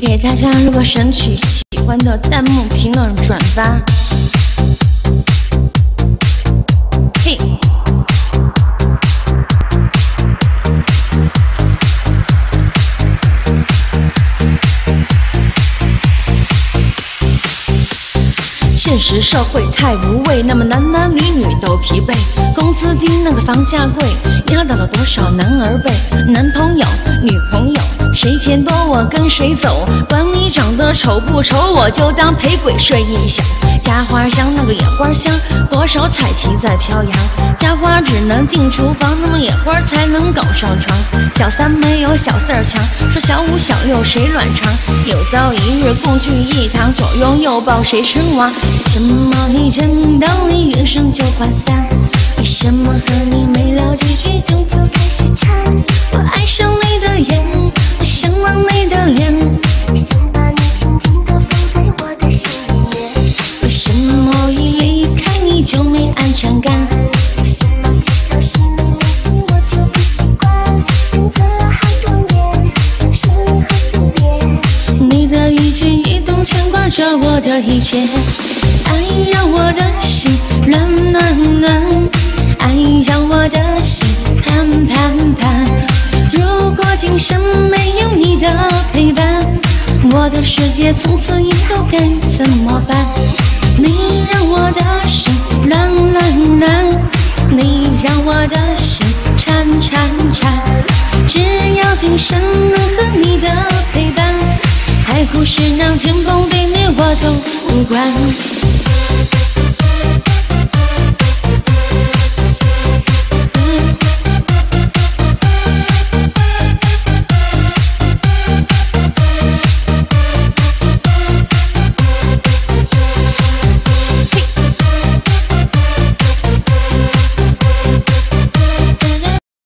给大家录个神曲喜欢的弹幕评论转发。嘿。现实社会太无味，那么男男女女都疲惫。工资低，那个房价贵，压倒了多少男儿辈。男朋友、女朋友，谁钱多我跟谁走，管你长得丑不丑，我就当陪鬼睡一宿。家花香，那个野花香，多少彩旗在飘扬。家花只能进厨房，那么野花才能搞上床。小三没有小四强，说小五小六谁卵长？有朝一日共聚一堂，左拥右抱谁称王？为什么一见到你余生就涣散？为什么和你没聊几句天就开始颤？我爱上你的眼，的一切。爱让我的心乱乱乱，爱让我的心盼盼盼。如果今生没有你的陪伴，我的世界从此以后该怎么办？你让我的心乱乱乱，你让我的心颤颤颤。只要今生能和你的陪伴，海枯石烂天崩地裂我都不管。